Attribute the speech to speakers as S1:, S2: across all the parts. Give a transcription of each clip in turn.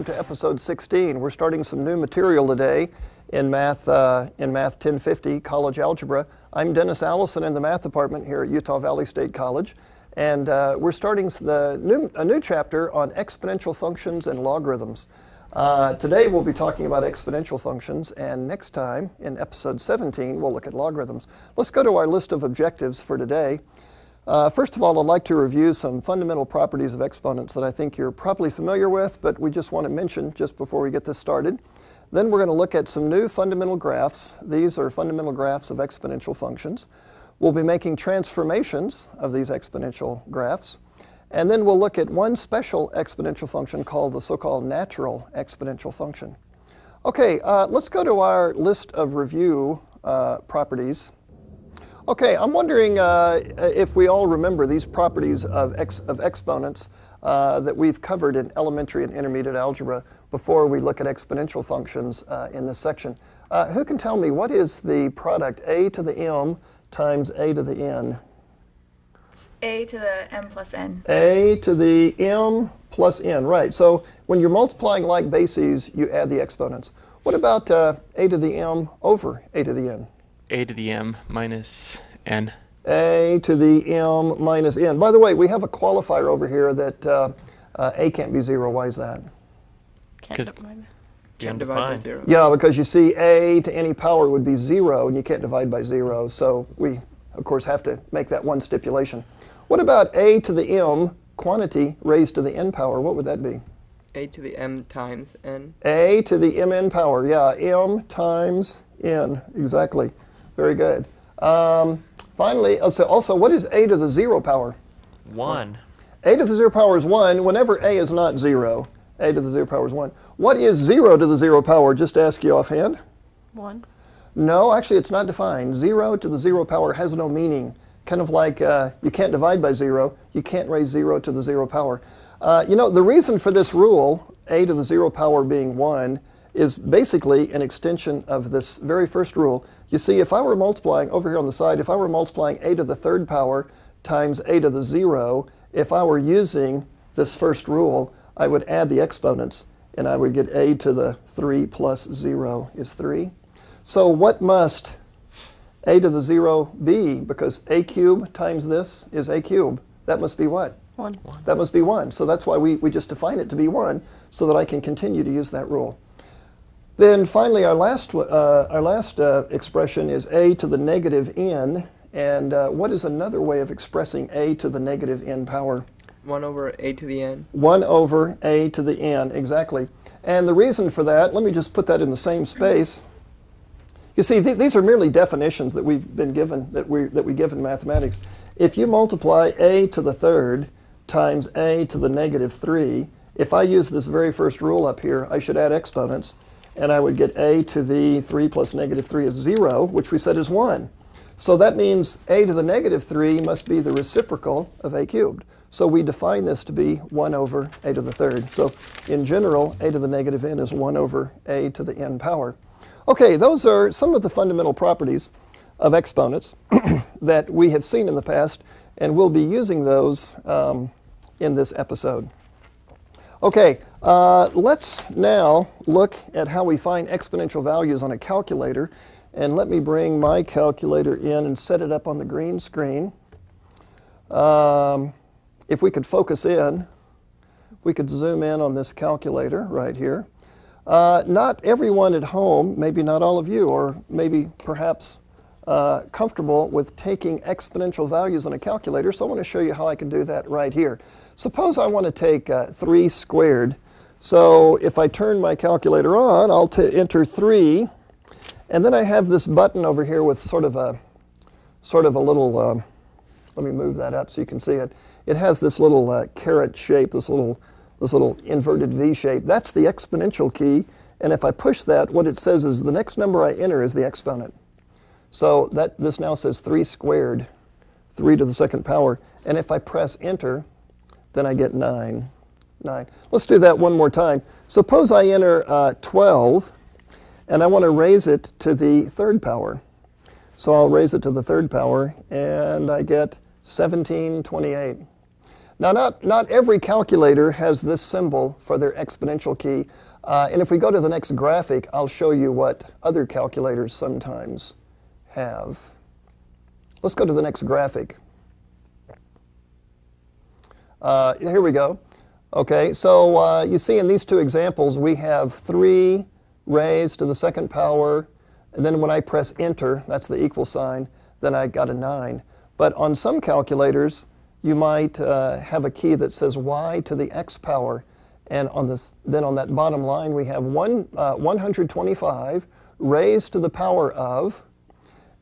S1: welcome to episode 16. We're starting some new material today in math, uh, in math 1050, college algebra. I'm Dennis Allison in the math department here at Utah Valley State College. And uh, we're starting the new, a new chapter on exponential functions and logarithms. Uh, today we'll be talking about exponential functions, and next time, in episode 17, we'll look at logarithms. Let's go to our list of objectives for today. Uh, first of all, I'd like to review some fundamental properties of exponents that I think you're probably familiar with, but we just want to mention just before we get this started. Then we're going to look at some new fundamental graphs. These are fundamental graphs of exponential functions. We'll be making transformations of these exponential graphs. And then we'll look at one special exponential function called the so-called natural exponential function. Okay, uh, let's go to our list of review uh, properties Okay, I'm wondering uh, if we all remember these properties of, ex of exponents uh, that we've covered in elementary and intermediate algebra before we look at exponential functions uh, in this section. Uh, who can tell me what is the product a to the m times a to the n?
S2: a to the m plus n.
S1: a to the m plus n, right. So when you're multiplying like bases, you add the exponents. What about uh, a to the m over a to the n?
S3: A to the m minus n.
S1: a to the m minus n. By the way, we have a qualifier over here that uh, uh, a can't be 0. Why is that?
S4: Can't
S3: 'Cause-
S4: divide.
S5: Can't divide by
S3: Undefined.
S5: zero.
S1: Yeah, because you see a to any power would be 0, and you can't divide by 0. So we, of course, have to make that one stipulation. What about a to the m quantity raised to the n power? What would that be?
S5: A to the m times n.
S1: a to the mn power. Yeah, m times n. Exactly. Very good. Um, finally, also, also, what is a to the 0 power?
S3: One.
S1: a to the 0 power is 1 whenever a is not 0. a to the 0 power is 1. What is 0 to the 0 power? Just to ask you offhand.
S4: One.
S1: No, actually, it's not defined. 0 to the 0 power has no meaning. Kind of like uh, you can't divide by 0, you can't raise 0 to the 0 power. Uh, you know, the reason for this rule, a to the 0 power being 1, is basically an extension of this very first rule. You see, if I were multiplying, over here on the side, if I were multiplying a to the third power times a to the 0, if I were using this first rule, I would add the exponents, and I would get a to the 3 plus 0 is 3. So what must a to the 0 be? Because a cube times this is a cube. That must be what?
S4: One.
S1: That must be 1. So that's why we, we just define it to be 1 so that I can continue to use that rule. Then finally, our last, uh, our last uh, expression is a to the negative n. And uh, what is another way of expressing a to the negative n power?
S5: 1 over a to the n.
S1: 1 over a to the n, exactly. And the reason for that, let me just put that in the same space. You see, th- these are merely definitions that we've been given, that we, that we give in mathematics. If you multiply a to the third times a to the negative 3, if I use this very first rule up here, I should add exponents, and I would get a to the 3 plus negative 3 is 0, which we said is 1. So that means a to the negative 3 must be the reciprocal of a cubed. So we define this to be 1 over a to the third. So in general, a to the negative n is 1 over a to the n power. Okay, those are some of the fundamental properties of exponents that we have seen in the past, and we'll be using those um, in this episode. Okay, uh, let's now look at how we find exponential values on a calculator. And let me bring my calculator in and set it up on the green screen. Um, if we could focus in, we could zoom in on this calculator right here. Uh, not everyone at home, maybe not all of you, or maybe perhaps uh, comfortable with taking exponential values on a calculator, so I want to show you how I can do that right here. Suppose I want to take uh, 3 squared. So if I turn my calculator on, I'll enter 3, and then I have this button over here with sort of a sort of a little. Uh, let me move that up so you can see it. It has this little uh, caret shape, this little this little inverted V shape. That's the exponential key, and if I push that, what it says is the next number I enter is the exponent. So that this now says 3 squared, 3 to the second power, and if I press enter, then I get 9. 9. Let's do that one more time. Suppose I enter uh, 12, and I want to raise it to the third power. So I'll raise it to the third power, and I get 1728. Now, not, not every calculator has this symbol for their exponential key. Uh, and if we go to the next graphic, I'll show you what other calculators sometimes have. Let's go to the next graphic. Uh, here we go. Okay, so uh, you see in these two examples, we have 3 raised to the second power, and then when I press enter, that's the equal sign, then I got a 9. But on some calculators, you might uh, have a key that says y to the x power, and on this, then on that bottom line, we have one, uh, 125 raised to the power of,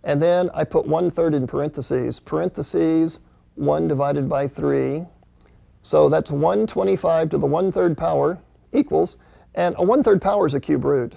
S1: and then I put one third in parentheses, parentheses 1 divided by 3. So that's 125 to the one third power equals, and a one third power is a cube root.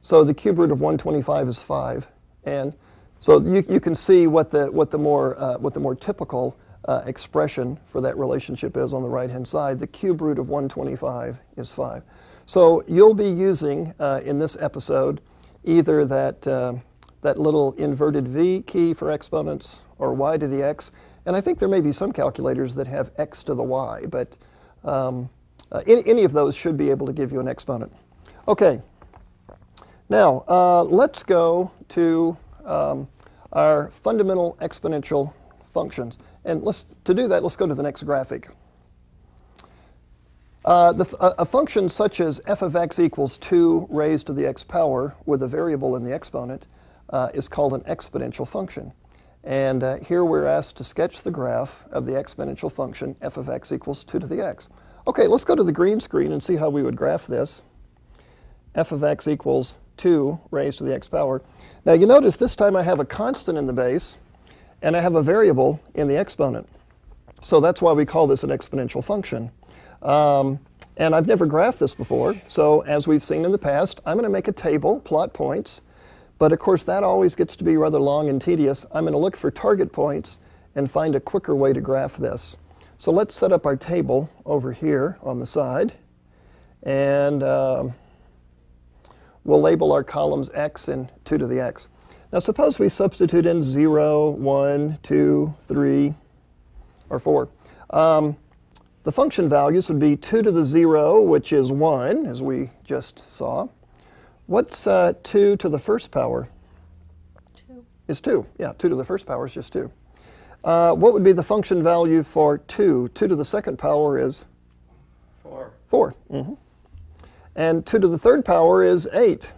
S1: So the cube root of 125 is 5. And so you, you can see what the, what the, more, uh, what the more typical uh, expression for that relationship is on the right hand side. The cube root of 125 is 5. So you'll be using uh, in this episode either that, uh, that little inverted v key for exponents or y to the x. And I think there may be some calculators that have x to the y, but um, uh, any, any of those should be able to give you an exponent. Okay, now uh, let's go to um, our fundamental exponential functions. And let's, to do that, let's go to the next graphic. Uh, the, a, a, function such as f of x equals 2 raised to the x power with a variable in the exponent uh, is called an exponential function. And uh, here we're asked to sketch the graph of the exponential function f of x equals 2 to the x. Okay, let's go to the green screen and see how we would graph this. f of x equals 2 raised to the x power. Now you notice this time I have a constant in the base and I have a variable in the exponent. So that's why we call this an exponential function. Um, and I've never graphed this before, so as we've seen in the past, I'm going to make a table, plot points, but of course that always gets to be rather long and tedious. I'm going to look for target points and find a quicker way to graph this. So let's set up our table over here on the side, and um, we'll label our columns x and 2 to the x. Now suppose we substitute in 0, 1, 2, 3, or 4. Um, the function values would be 2 to the 0, which is 1, as we just saw. What's uh, 2 to the first power?
S4: 2.
S1: Is 2. Yeah, 2 to the first power is just 2. Uh, what would be the function value for 2? 2 to the second power is?
S5: 4.
S1: 4. Mm-hmm. And 2 to the third power is 8.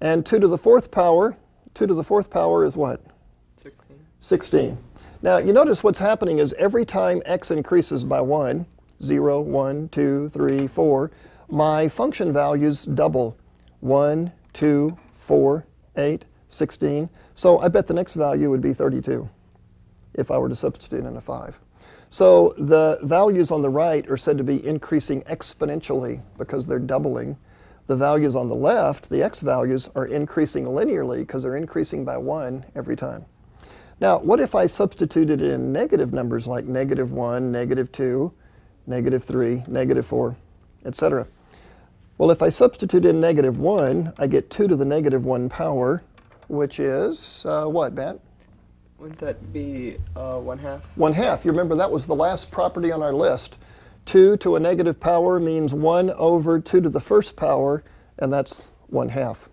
S1: And 2 to the fourth power, 2 to the fourth power is what?
S5: 16.
S1: 16. Now, you notice what's happening is every time x increases by 1, 0, 1, 2, 3, 4, my function values double. 1, 2, 4, 8, 16. So I bet the next value would be 32 if I were to substitute in a 5. So the values on the right are said to be increasing exponentially because they're doubling. The values on the left, the x values, are increasing linearly because they're increasing by 1 every time. Now, what if I substituted in negative numbers like negative 1, negative 2, negative 3, negative 4, etc.? Well, if I substitute in negative 1, I get 2 to the negative 1 power, which is uh, what, Matt?
S5: Wouldn't that be uh, 1 half?
S1: 1 half. You remember that was the last property on our list. 2 to a negative power means 1 over 2 to the first power, and that's 1 half.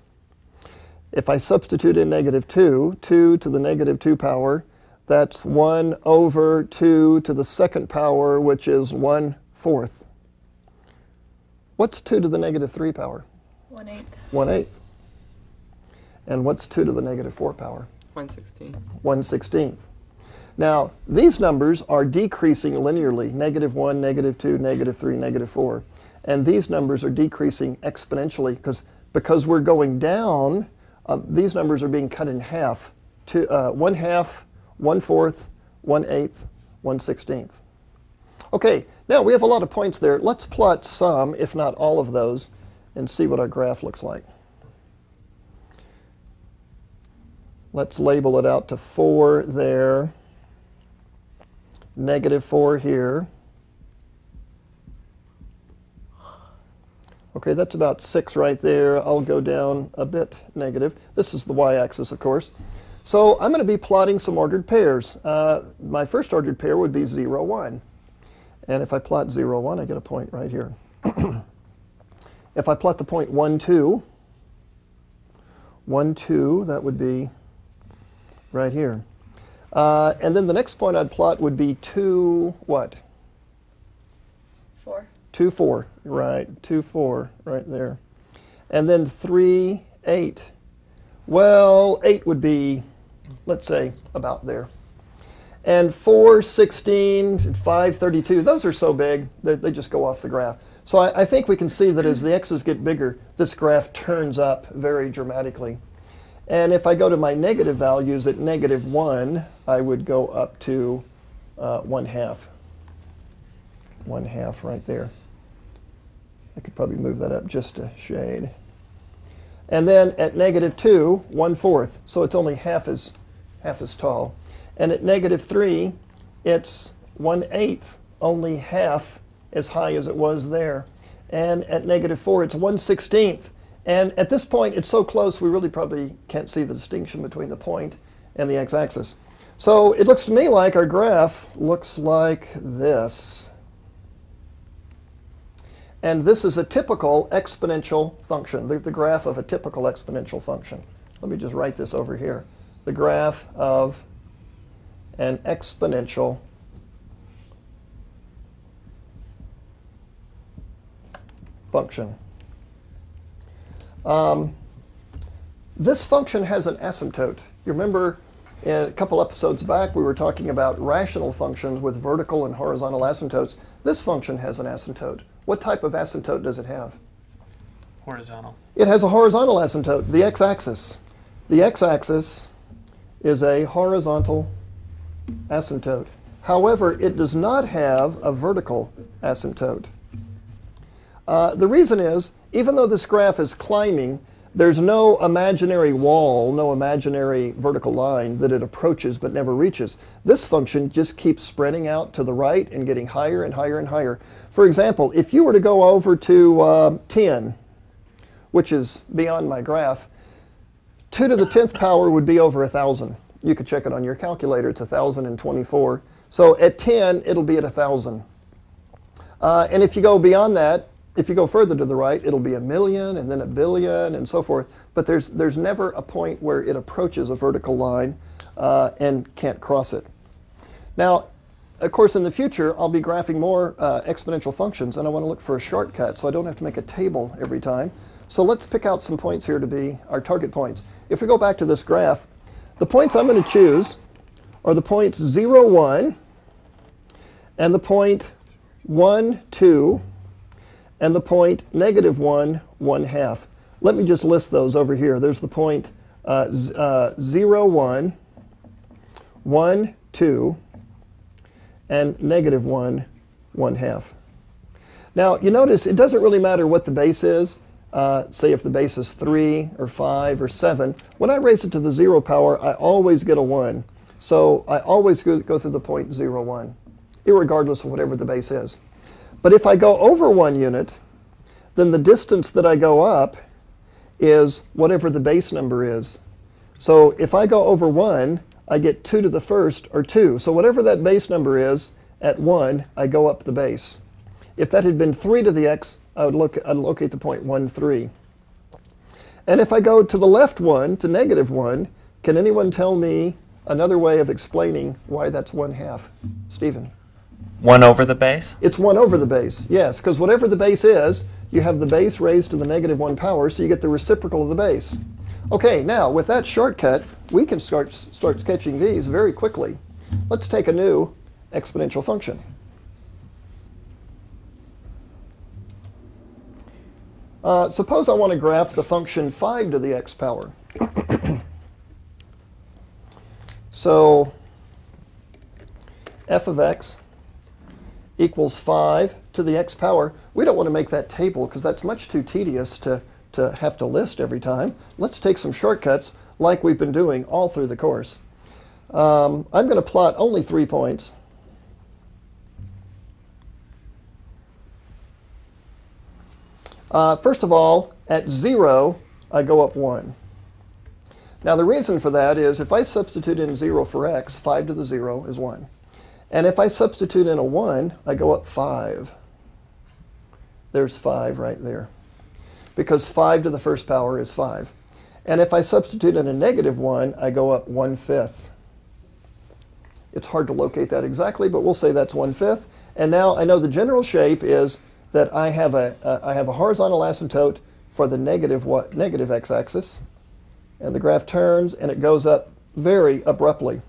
S1: If I substitute in negative 2, 2 to the negative 2 power, that's 1 over 2 to the second power, which is 1 fourth. What's 2 to the negative 3 power?
S2: 1 eighth.
S1: 1 eighth. And what's 2 to the negative 4 power?
S5: 116.
S1: 1 16th. Now, these numbers are decreasing linearly, negative 1, negative 2, negative 3, negative 4. And these numbers are decreasing exponentially because because we're going down, uh, these numbers are being cut in half. To, uh, 1 half, 1 fourth, 1 eighth, 1 16th. Okay, now we have a lot of points there. Let's plot some, if not all of those, and see what our graph looks like. Let's label it out to 4 there, negative 4 here. Okay, that's about 6 right there. I'll go down a bit negative. This is the y-axis, of course. So I'm going to be plotting some ordered pairs. Uh, my first ordered pair would be 0, 1. And if I plot 0, 1, I get a point right here. if I plot the point 1, 2, 1, 2, that would be right here. Uh, and then the next point I'd plot would be 2, what?
S2: Four.
S1: 2, 4, right, 2, 4, right there. And then 3, 8. Well, 8 would be, let's say, about there. And 4, 16, 5, 32, those are so big they just go off the graph. So I, I think we can see that as the x's get bigger, this graph turns up very dramatically. And if I go to my negative values at negative 1, I would go up to uh, 1 half. 1 half right there. I could probably move that up just a shade. And then at negative 2, 1 fourth. So it's only half as, half as tall. And at negative 3, it's 1 eighth, only half as high as it was there. And at negative 4, it's 1 16th. And at this point, it's so close, we really probably can't see the distinction between the point and the x-axis. So it looks to me like our graph looks like this. And this is a typical exponential function, the, the graph of a typical exponential function. Let me just write this over here. The graph of an exponential function. Um, this function has an asymptote. You remember a couple episodes back we were talking about rational functions with vertical and horizontal asymptotes. This function has an asymptote. What type of asymptote does it have?
S3: Horizontal.
S1: It has a horizontal asymptote, the x-axis. The x-axis is a horizontal asymptote. However, it does not have a vertical asymptote. Uh, the reason is, even though this graph is climbing, there's no imaginary wall, no imaginary vertical line that it approaches but never reaches. This function just keeps spreading out to the right and getting higher and higher and higher. For example, if you were to go over to uh, 10, which is beyond my graph, 2 to the 10th power would be over 1,000. You could check it on your calculator. It's 1,024. So at 10, it'll be at 1,000. Uh, and if you go beyond that, if you go further to the right, it'll be a million and then a billion and so forth. But there's, there's never a point where it approaches a vertical line uh, and can't cross it. Now, of course, in the future, I'll be graphing more uh, exponential functions, and I want to look for a shortcut so I don't have to make a table every time. So let's pick out some points here to be our target points. If we go back to this graph, the points I'm going to choose are the points 0, 1, and the point 1, 2, and the point negative 1, 1 half. Let me just list those over here. There's the point uh, uh, 0, 1, 1, 2, and negative 1, 1 half. Now, you notice it doesn't really matter what the base is. Uh, say if the base is 3 or 5 or 7. When I raise it to the 0 power, I always get a 1. So I always go, go through the point 0, 1, irregardless of whatever the base is. But if I go over 1 unit, then the distance that I go up is whatever the base number is. So if I go over 1, I get 2 to the first, or 2. So whatever that base number is, at 1, I go up the base. If that had been 3 to the x, I would look, I'd locate the point 1, 3. And if I go to the left 1, to negative 1, can anyone tell me another way of explaining why that's 1 half? Stephen?
S6: 1 over the base?
S1: It's 1 over the base, yes, because whatever the base is, you have the base raised to the negative 1 power, so you get the reciprocal of the base. Okay, now with that shortcut, we can start, start sketching these very quickly. Let's take a new exponential function. Uh, suppose I want to graph the function 5 to the x power. so f of x equals 5 to the x power. We don't want to make that table because that's much too tedious to, to have to list every time. Let's take some shortcuts like we've been doing all through the course. Um, I'm going to plot only three points. Uh, first of all, at 0, I go up 1. Now, the reason for that is if I substitute in 0 for x, 5 to the 0 is 1. And if I substitute in a 1, I go up 5. There's 5 right there. Because 5 to the first power is 5. And if I substitute in a negative 1, I go up 1 fifth. It's hard to locate that exactly, but we'll say that's 1 fifth. And now I know the general shape is that I have a, uh, I have a horizontal asymptote for the negative, what, negative x-axis. And the graph turns and it goes up very abruptly.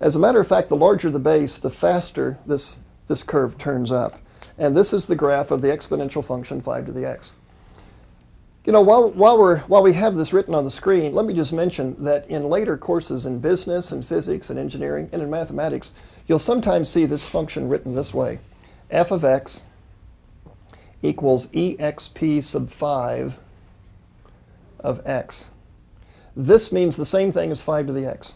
S1: As a matter of fact, the larger the base, the faster this, this curve turns up. And this is the graph of the exponential function 5 to the x. You know, while, while, we're, while we have this written on the screen, let me just mention that in later courses in business and physics and engineering and in mathematics, you'll sometimes see this function written this way. f of x equals exp sub 5 of x. This means the same thing as 5 to the x.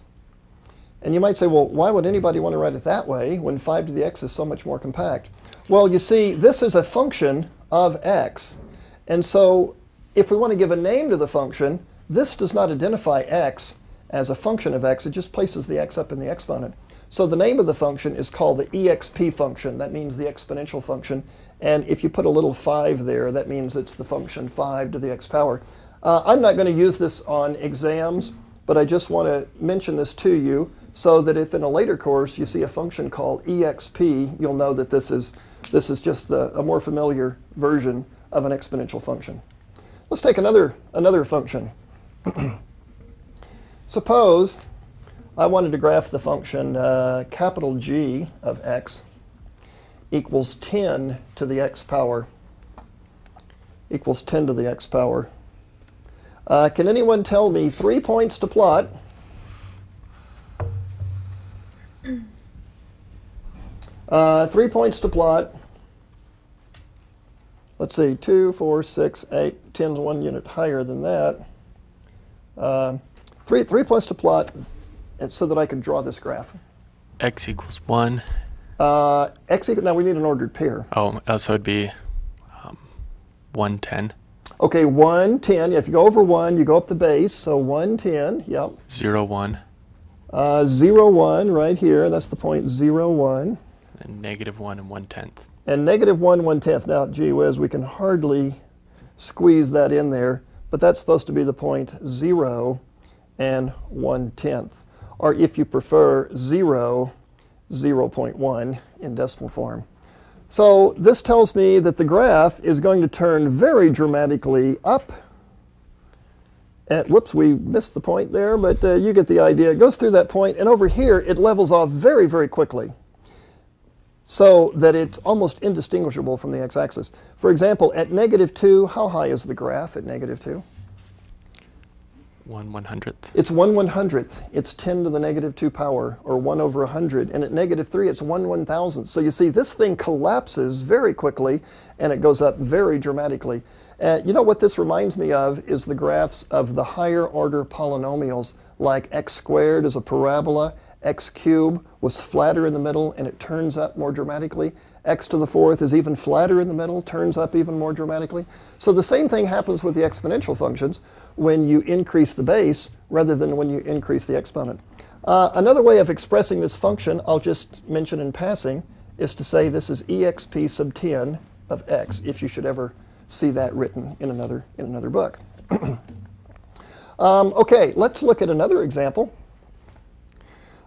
S1: And you might say, well, why would anybody want to write it that way when 5 to the x is so much more compact? Well, you see, this is a function of x. And so if we want to give a name to the function, this does not identify x as a function of x. It just places the x up in the exponent. So the name of the function is called the exp function. That means the exponential function. And if you put a little 5 there, that means it's the function 5 to the x power. Uh, I'm not going to use this on exams, but I just want to mention this to you so that if in a later course you see a function called exp, you'll know that this is, this is just the, a more familiar version of an exponential function. Let's take another, another function. Suppose I wanted to graph the function uh, capital G of x equals 10 to the x power equals 10 to the x power. Uh, can anyone tell me three points to plot? Uh, three points to plot. Let's see, two, four, six, eight, ten's one unit higher than that. Uh, three, three points to plot so that I can draw this graph.
S3: X equals 1.
S1: Uh, x equal, now we need an ordered pair.
S3: Oh, uh, so it'd be um, 110.
S1: Okay, 110. Yeah, if you go over 1, you go up the base. So 110, yep.
S3: 0, 1.
S1: Uh, 0, 1 right here. That's the point 0, 1.
S3: And negative 1 and 1 tenth.
S1: And negative 1, 1 tenth. Now, gee whiz, we can hardly squeeze that in there. But that's supposed to be the point 0 and 1 tenth. Or if you prefer, 0, 0.1 in decimal form. So this tells me that the graph is going to turn very dramatically up. At, whoops, we missed the point there, but uh, you get the idea. It goes through that point, and over here it levels off very, very quickly so that it's almost indistinguishable from the x-axis. For example, at negative 2, how high is the graph at negative 2?
S3: 1 100th.
S1: It's 1 100th. It's 10 to the negative 2 power, or 1 over 100. And at negative 3, it's 1 1,000th. So you see, this thing collapses very quickly, and it goes up very dramatically. Uh, you know what this reminds me of is the graphs of the higher order polynomials, like x squared is a parabola, x cubed was flatter in the middle, and it turns up more dramatically. x to the fourth is even flatter in the middle, turns up even more dramatically. So the same thing happens with the exponential functions when you increase the base rather than when you increase the exponent. Uh, another way of expressing this function, I'll just mention in passing, is to say this is exp sub 10 of x, if you should ever see that written in another, in another book. um, okay, let's look at another example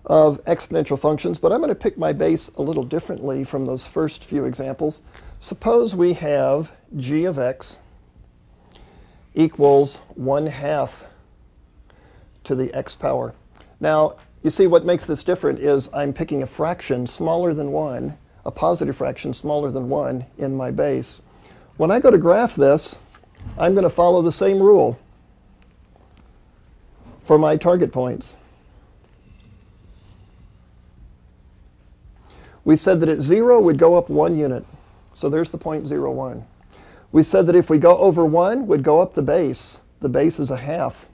S1: of exponential functions, but I'm going to pick my base a little differently from those first few examples. Suppose we have g of x equals 1 half to the x power. Now, you see what makes this different is I'm picking a fraction smaller than 1, a positive fraction smaller than 1 in my base. When I go to graph this, I'm going to follow the same rule for my target points. We said that at 0 would go up 1 unit. So there's the point 0, 1. We said that if we go over 1, we'd go up the base. The base is a half.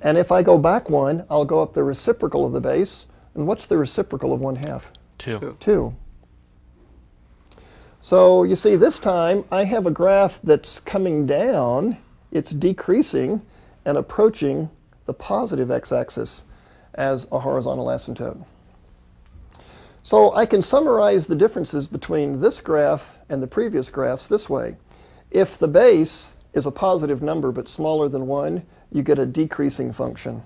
S1: And if I go back 1, I'll go up the reciprocal of the base. And what's the reciprocal of 1 half?
S3: 2.
S5: Two.
S1: So you see, this time I have a graph that's coming down. It's decreasing. and approaching the positive x-axis as a horizontal asymptote. So I can summarize the differences between this graph and the previous graphs this way. If the base is a positive number but smaller than 1, you get a decreasing function.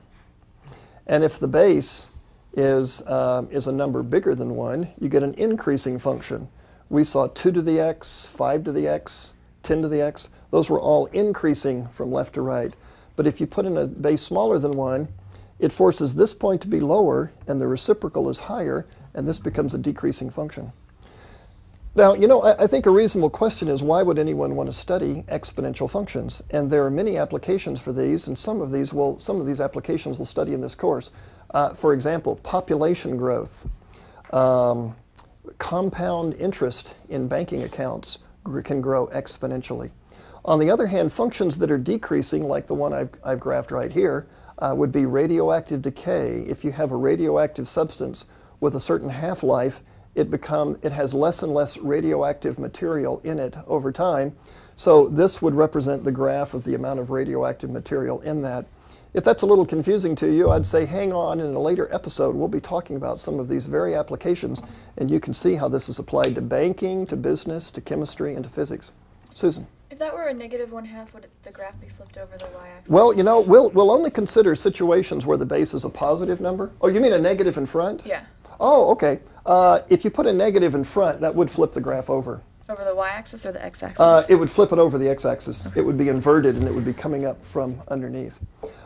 S1: And if the base is, um, is a number bigger than 1, you get an increasing function. We saw 2 to the x, 5 to the x, 10 to the x. Those were all increasing from left to right. But if you put in a base smaller than 1, it forces this point to be lower and the reciprocal is higher, and this becomes a decreasing function. Now, you know, I, I, think a reasonable question is why would anyone want to study exponential functions? And there are many applications for these, and some of these will, some of these applications we'll study in this course. Uh, for example, population growth, um, compound interest in banking accounts can grow exponentially. On the other hand, functions that are decreasing, like the one I've, I've graphed right here, uh, would be radioactive decay. If you have a radioactive substance with a certain half-life, it become it has less and less radioactive material in it over time. So this would represent the graph of the amount of radioactive material in that. If that's a little confusing to you, I'd say hang on. In a later episode, we'll be talking about some of these very applications, and you can see how this is applied to banking, to business, to chemistry, and to physics. Susan.
S2: If that were a negative one half, would the graph be flipped over the y-axis?
S1: Well, you know, we'll, we'll only consider situations where the base is a positive number. Oh, you mean a negative in front?
S2: Yeah.
S1: Oh, okay. Uh, if you put a negative in front, that would flip the graph over.
S2: Over the y-axis or the x-axis?
S1: Uh, it would flip it over the x-axis. Okay. It would be inverted and it would be coming up from underneath.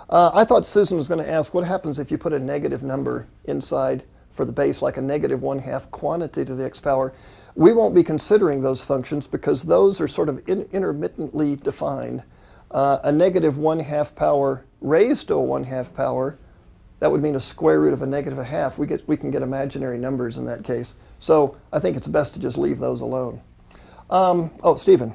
S1: Uh, I thought Susan was going to ask what happens if you put a negative number inside for the base, like a negative one half quantity to the x power. We won't be considering those functions because those are sort of in intermittently defined. Uh, a negative one half power raised to a one half power that would mean a square root of a negative a half. We, get, we can get imaginary numbers in that case. So I think it's best to just leave those alone. Um, oh, Stephen.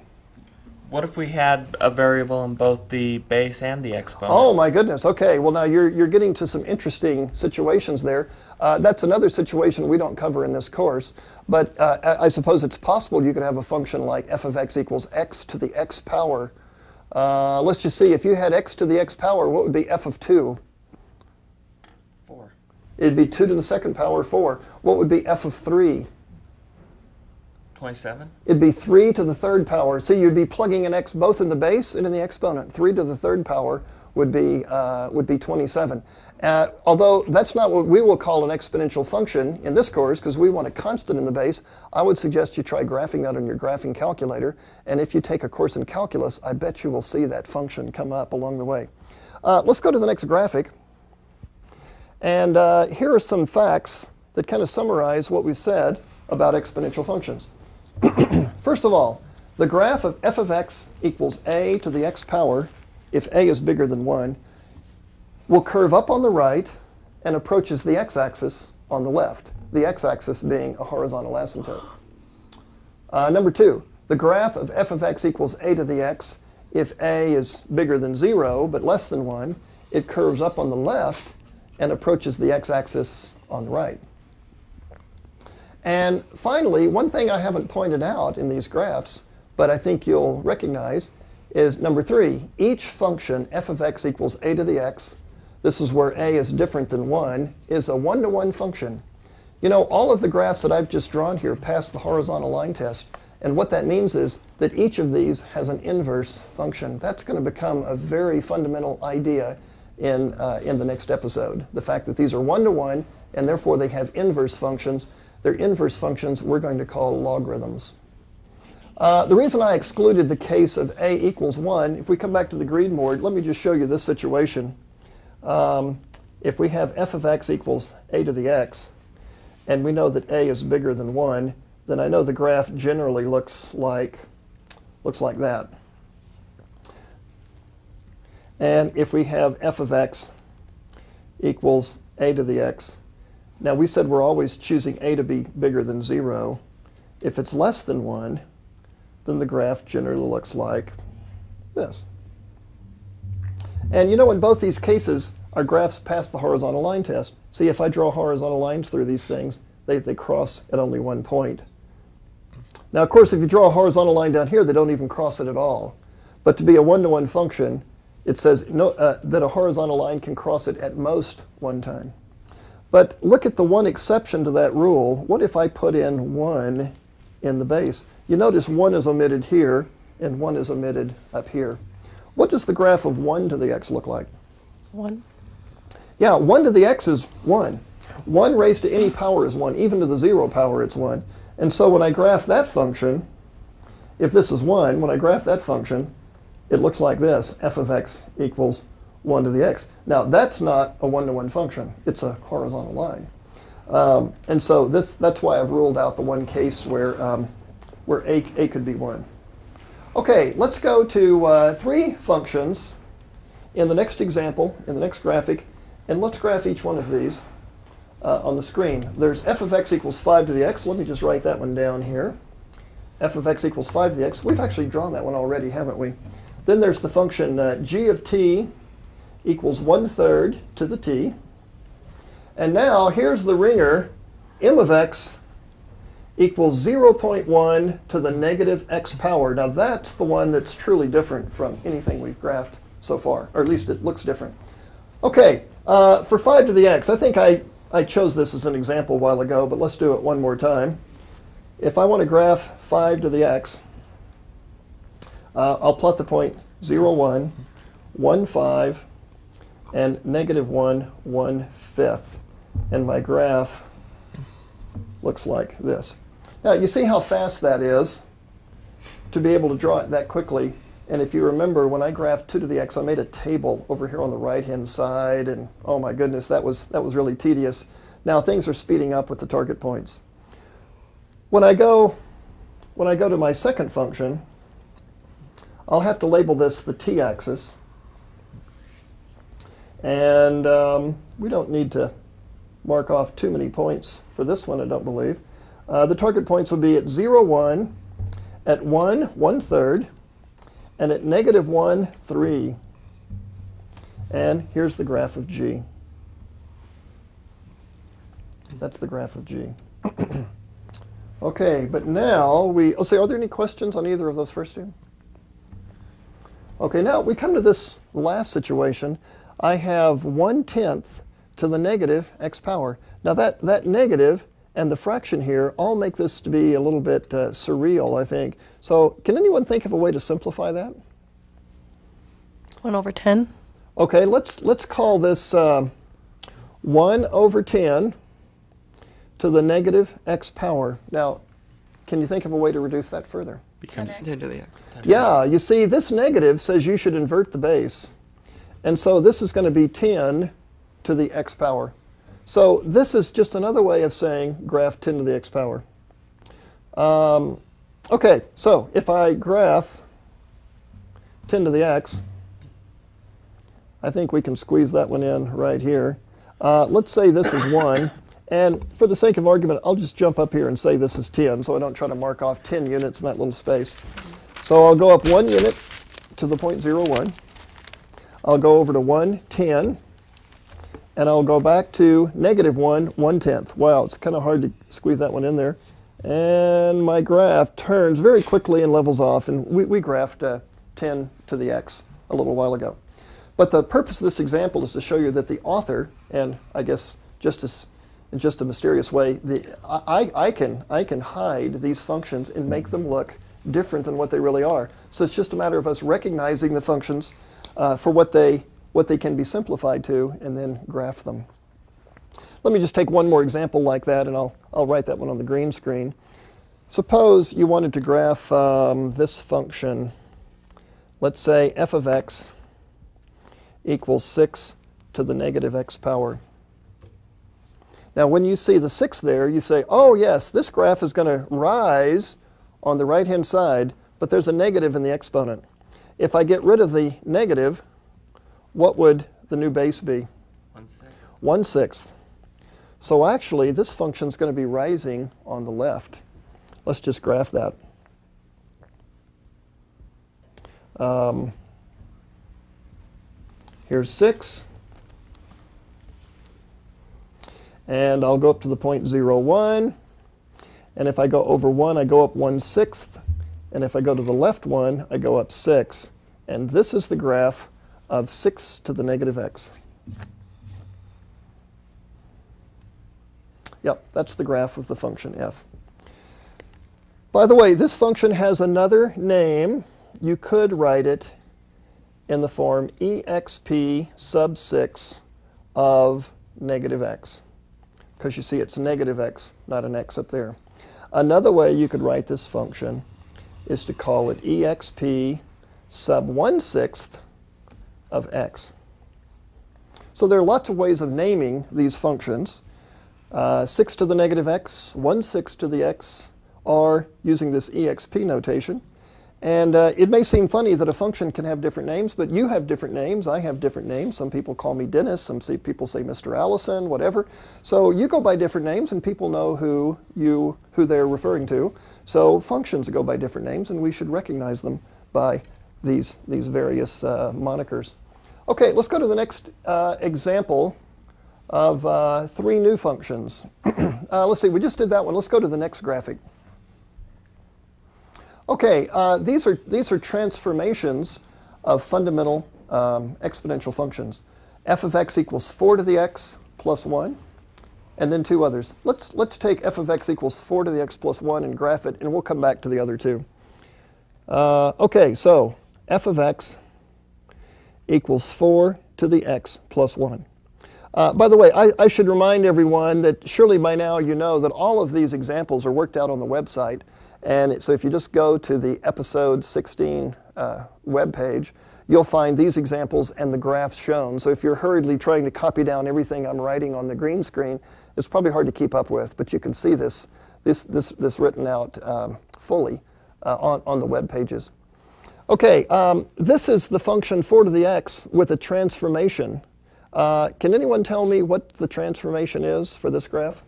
S6: What if we had a variable in both the base and the exponent?
S1: Oh my goodness. Okay. Well, now you're you're getting to some interesting situations there. Uh, that's another situation we don't cover in this course. But uh, I suppose it's possible you could have a function like f of x equals x to the x power. Uh, let's just see. If you had x to the x power, what would be f of two? It'd be 2 to the second power 4. What would be f of 3?
S6: 27.
S1: It'd be 3 to the third power. So you'd be plugging an x both in the base and in the exponent. 3 to the third power would be, uh, would be 27. Uh, although that's not what we will call an exponential function in this course because we want a constant in the base, I would suggest you try graphing that on your graphing calculator. And if you take a course in calculus, I bet you will see that function come up along the way. Uh, let's go to the next graphic. And uh, here are some facts that kind of summarize what we said about exponential functions. First of all, the graph of f of x equals a to the x power, if a is bigger than 1, will curve up on the right and approaches the x-axis on the left, the x-axis being a horizontal asymptote. Uh, number two, the graph of f of x equals a to the x, if a is bigger than 0 but less than 1, it curves up on the left and approaches the x-axis on the right. And finally, one thing I haven't pointed out in these graphs, but I think you'll recognize, is number three, each function f of x equals a to the x, this is where a is different than 1, is a one-to-one -one function. You know, all of the graphs that I've just drawn here pass the horizontal line test. And what that means is that each of these has an inverse function. That's going to become a very fundamental idea in, uh, in the next episode. The fact that these are one-to-one, and therefore they have inverse functions. They're inverse functions we're going to call logarithms. Uh, the reason I excluded the case of a equals 1, if we come back to the green board, let me just show you this situation. Um, if we have f of x equals a to the x, and we know that a is bigger than 1, then I know the graph generally looks like, looks like that. And if we have f of x equals a to the x, now we said we're always choosing a to be bigger than 0. If it's less than 1, then the graph generally looks like this. And you know, in both these cases, our graphs pass the horizontal line test. See, if I draw horizontal lines through these things, they, they cross at only one point. Now, of course, if you draw a horizontal line down here, they don't even cross it at all. But to be a one-to-one -one function, it says no, uh, that a horizontal line can cross it at most one time. But look at the one exception to that rule. What if I put in 1 in the base? You notice 1 is omitted here and 1 is omitted up here. What does the graph of 1 to the x look like?
S4: One.
S1: Yeah, 1 to the x is 1. 1 raised to any power is 1. Even to the 0 power, it's 1. And so when I graph that function, if this is 1, when I graph that function, it looks like this. f of x equals 1 to the x. Now, that's not a one-to-one function. It's a horizontal line. Um, and so this, that's why I've ruled out the one case where, um, where a, a could be 1. Okay, let's go to uh, three functions in the next example, in the next graphic, and let's graph each one of these uh, on the screen. There's f of x equals 5 to the x. Let me just write that one down here. f of x equals 5 to the x. We've actually drawn that one already, haven't we? Then there's the function uh, g of t equals 1 third to the t. And now here's the ringer, m of x equals 0.1 to the negative x power. Now that's the one that's truly different from anything we've graphed so far, or at least it looks different. Okay, uh, for 5 to the x, I think I, I chose this as an example a while ago, but let's do it one more time. If I want to graph 5 to the x, uh, I'll plot the point 0, 1, 1, 5, and negative 1, 1 fifth. And my graph looks like this. Now, you see how fast that is to be able to draw it that quickly. And if you remember, when I graphed 2 to the x, I made a table over here on the right-hand side. And oh my goodness, that was, that was really tedious. Now things are speeding up with the target points. When I go, when I go to my second function, I'll have to label this the t-axis. And um, we don't need to mark off too many points for this one, I don't believe. Uh, the target points would be at 0, 1, at 1, 1 third, and at negative 1, 3. And here's the graph of g. That's the graph of g. okay, but now we, oh, say, are there any questions on either of those first two? Okay, now we come to this last situation. I have 1 tenth to the negative x power. Now that, that negative and the fraction here all make this to be a little bit uh, surreal, I think. So can anyone think of a way to simplify that?
S4: One over ten.
S1: Okay, let's, let's call this uh, 1 over 10 to the negative x power. Now, can you think of a way to reduce that further?
S3: Becomes
S2: 10x.
S5: 10 to the x.
S1: Yeah, you see, this negative says you should invert the base. And so this is going to be 10 to the x power. So this is just another way of saying graph 10 to the x power. Um, okay, so if I graph 10 to the x, I think we can squeeze that one in right here. Uh, let's say this is 1. And for the sake of argument, I'll just jump up here and say this is 10, so I don't try to mark off 10 units in that little space. So I'll go up one unit to the point zero one. I'll go over to 110, and I'll go back to negative 1, 1 tenth. Wow, it's kind of hard to squeeze that one in there. And my graph turns very quickly and levels off, and we, we graphed uh, 10 to the x a little while ago. But the purpose of this example is to show you that the author, and I guess just as in just a mysterious way, the, I, I, can, I can hide these functions and make them look different than what they really are. So it's just a matter of us recognizing the functions uh, for what they, what they can be simplified to and then graph them. Let me just take one more example like that and I'll, I'll write that one on the green screen. Suppose you wanted to graph um, this function. Let's say f of x equals 6 to the negative x power. Now, when you see the 6 there, you say, oh, yes, this graph is going to rise on the right-hand side, but there's a negative in the exponent. If I get rid of the negative, what would the new base be?
S6: One sixth.
S1: 1 sixth. So actually, this function is going to be rising on the left. Let's just graph that. Um, here's 6. And I'll go up to the point 0, 1. And if I go over 1, I go up 1 sixth. And if I go to the left one, I go up 6. And this is the graph of 6 to the negative x. Yep, that's the graph of the function f. By the way, this function has another name. You could write it in the form exp sub 6 of negative x. Because you see it's negative x, not an x up there. Another way you could write this function is to call it exp sub 1 sixth of x. So there are lots of ways of naming these functions. Uh, 6 to the negative x, 1 sixth to the x, are using this exp notation. And uh, it may seem funny that a function can have different names, but you have different names. I have different names. Some people call me Dennis. Some people say Mr. Allison, whatever. So you go by different names, and people know who you who they're referring to. So functions go by different names, and we should recognize them by these these various uh, monikers. Okay, let's go to the next uh, example of uh, three new functions. uh, let's see, we just did that one. Let's go to the next graphic. Okay, uh, these are these are transformations of fundamental um, exponential functions. f of x equals 4 to the x plus 1, and then two others. Let's let's take f of x equals 4 to the x plus 1 and graph it, and we'll come back to the other two. Uh, okay, so f of x equals 4 to the x plus 1. Uh, by the way, I, I should remind everyone that surely by now you know that all of these examples are worked out on the website. And so if you just go to the episode 16 uh, webpage, you'll find these examples and the graphs shown. So if you're hurriedly trying to copy down everything I'm writing on the green screen, it's probably hard to keep up with, but you can see this, this, this, this written out um, fully uh, on, on the web pages. Okay, um, this is the function 4 to the x with a transformation. Uh, can anyone tell me what the transformation is for this graph?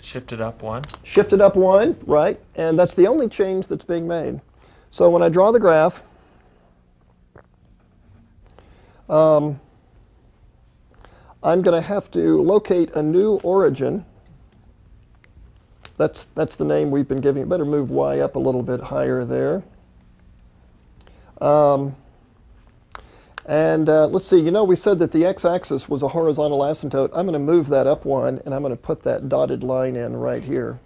S6: Shifted up one.
S1: Shifted up one, right? And that's the only change that's being made. So when I draw the graph, um, I'm going to have to locate a new origin. That's, that's the name we've been giving. Better move y up a little bit higher there. Um, and uh, let's see, you know, we said that the x-axis was a horizontal asymptote. I'm going to move that up one, and I'm going to put that dotted line in right here.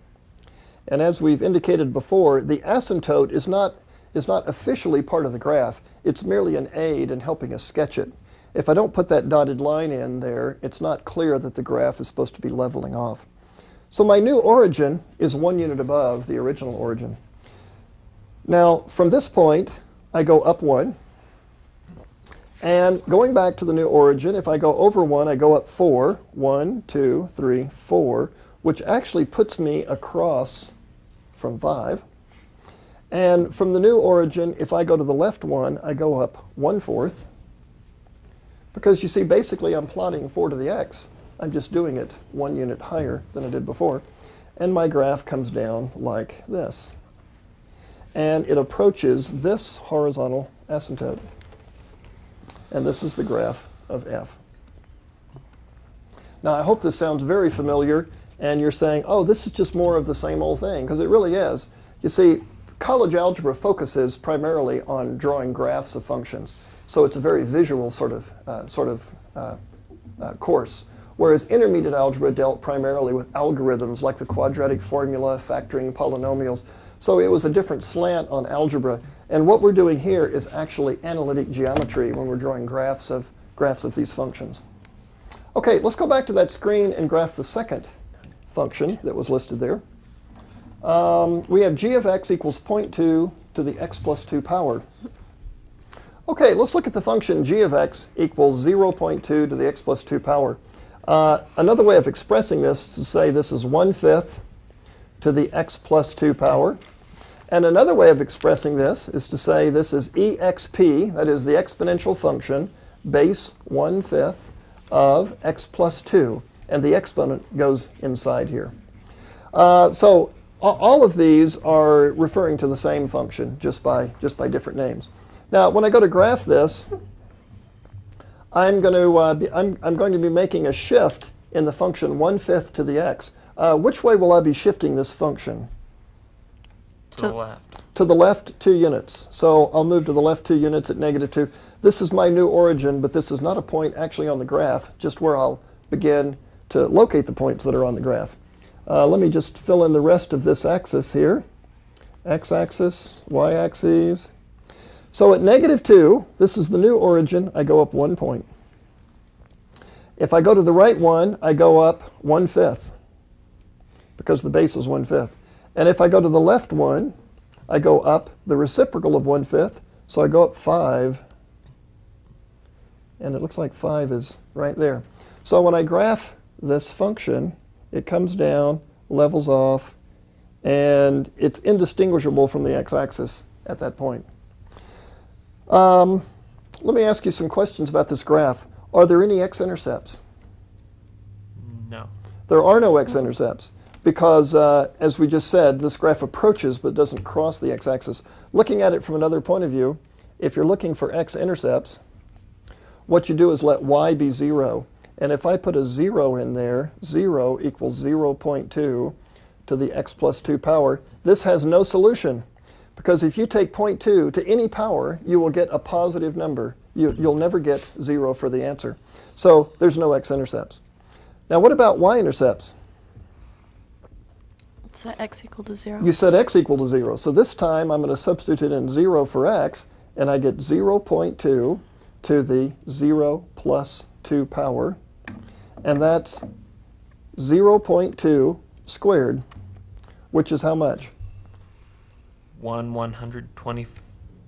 S1: And as we've indicated before, the asymptote is not, is not officially part of the graph. It's merely an aid in helping us sketch it. If I don't put that dotted line in there, it's not clear that the graph is supposed to be leveling off. So my new origin is one unit above the original origin. Now, from this point, I go up one. And going back to the new origin, if I go over one, I go up four. One, two, three, four, which actually puts me across from five. And from the new origin, if I go to the left one, I go up one fourth. Because you see, basically, I'm plotting 4 to the x. I'm just doing it one unit higher than I did before. And my graph comes down like this. And it approaches this horizontal asymptote. And this is the graph of f. Now, I hope this sounds very familiar, and you're saying, oh, this is just more of the same old thing, because it really is. You see, college algebra focuses primarily on drawing graphs of functions, so it's a very visual sort of, uh, sort of uh, uh, course. Whereas intermediate algebra dealt primarily with algorithms like the quadratic formula, factoring polynomials. So it was a different slant on algebra. And what we're doing here is actually analytic geometry when we're drawing graphs of, graphs of these functions. Okay, let's go back to that screen and graph the second function that was listed there. Um, we have g of x equals 0.2 to the x plus 2 power. Okay, let's look at the function g of x equals 0.2 to the x plus 2 power. Uh, another way of expressing this is to say this is 1 fifth to the x plus 2 power. And another way of expressing this is to say this is exp, that is the exponential function, base 1 fifth of x plus 2. And the exponent goes inside here. Uh, so all of these are referring to the same function, just by, just by different names. Now, when I go to graph this, I'm going to uh, be, I'm, I'm going to be making a shift in the function one fifth to the x. Uh, which way will I be shifting this function?
S6: To the left.
S1: To the left two units. So I'll move to the left two units at negative two. this is my new origin, but this is not a point actually on the graph, just where I'll begin to locate the points that are on the graph. Uh, let me just fill in the rest of this axis here. X-axis, Y-axis. So at negative 2, this is the new origin, I go up one point. If I go to the right one, I go up one fifth because the base is one fifth. And if I go to the left one, I go up the reciprocal of one fifth, so I go up five. And it looks like five is right there. So when I graph this function, it comes down, levels off, and it's indistinguishable from the x-axis at that point. Um, let me ask you some questions about this graph. Are there any x-intercepts?
S6: No.
S1: There are no x-intercepts because, uh, as we just said, this graph approaches but doesn't cross the x-axis. Looking at it from another point of view, if you're looking for x-intercepts, what you do is let y be 0. And if I put a 0 in there, 0 equals 0.2 to the x plus 2 power, this has no solution. Because if you take 0.2 to any power, you will get a positive number. You, you'll never get 0 for the answer. So there's no x-intercepts. Now what about y-intercepts?
S4: Is x equal to 0?
S1: You said x equal to 0. So this time I'm going to substitute in 0 for x, and I get 0.2 to the 0 plus 2 power. And that's 0.2 squared, which is how much?
S6: One one hundred twenty